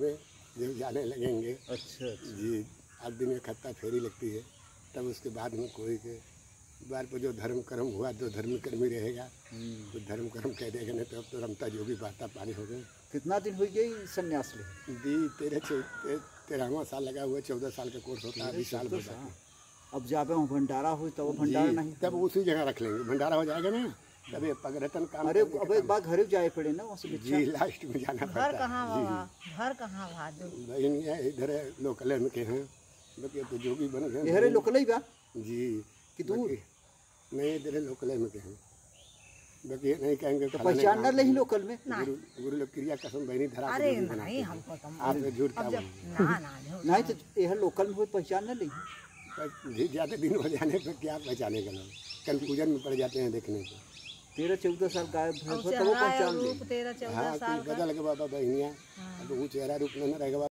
में जब जाने लगेंगे। अच्छा अच्छा। जी आठ दिन में खत्ता फेरी लगती है तब उसके बाद में कोई के बार पर जो धर्म कर्म हुआ तो धर्म कर्म ही रहेगा हम्म। तो धर्म कर्म कह देगा नहीं तो अब तो रमता जोगी बाता पानी हो गए। कितना दिन हो गई संन्यास ले? जी तेरह तेरहवा साल लगा हुआ चौदह साल का कोर्स होता है अभी साल तो भर अब जाबे वहाँ भंडारा हो तो वो भंडारा नहीं तब उसी जगह रख लेंगे भंडारा हो जाएगा ना? ये पगरतन काम अरे अब एक बार घर जाए पड़े ना वहाँ से जी लास्ट में जाना घर कहाँ घर कहाँ इधर है, लोकल में के हैं। बाकी तो जोगी बन गए लोकल ही बा? जी। कि दूर? नहीं इधर लोकल में के हैं। बाकी नहीं कहेंगे तो पहचान न के। लोकल में। गुरु गुरु लोग क्रिया कसम बहनी धरा अरे नहीं हमको तो आप झूठ बोलेंगे? ना ना नहीं तो यह लोकल में हो पहचान न जी ज़्यादा दिन हो जाने पर क्या पहचानेगा लोग? कंफ्यूजन में पड़ जाते हैं देखने को। तेरह चौदह साल का है तो वो चेहरा पहचान ले तेरह चौदह हाँ साल का। बदल के बाबा बहनिया तो वो चेहरा रूप में न रहेगा।